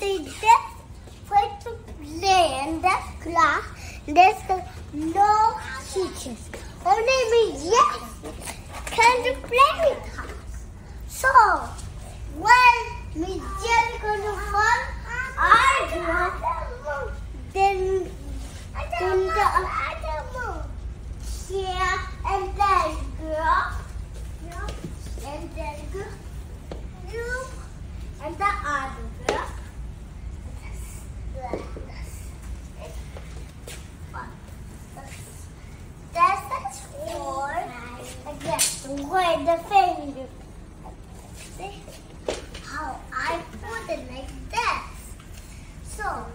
they just play to play in the class. There's no teachers. Only me, yes, can you play with us? So, when me just go to fun, I go, then, then the here and then girl, and then girl, you, and the other girl. That's the sword. Again, where the score. I guess the the finger. See how I put it like this. So,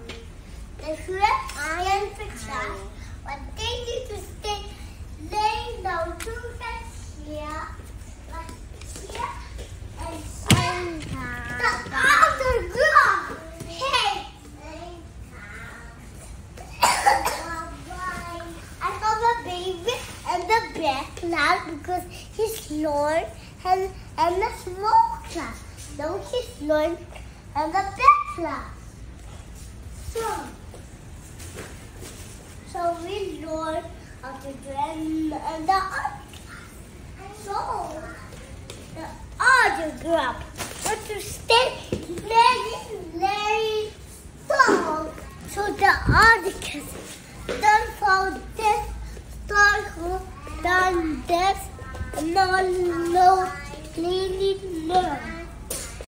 the here I am picture, but they need to stay laying down two hands here, like here, and here. The other girl. Hey. I saw the baby bear class because he's Lord and, and the small class. Now he's Lord and the bear class. So, so we Lord of the grand and the other class. So, the other group want to stay very, very strong. So the other kids don't fall done this, no, no, really learn.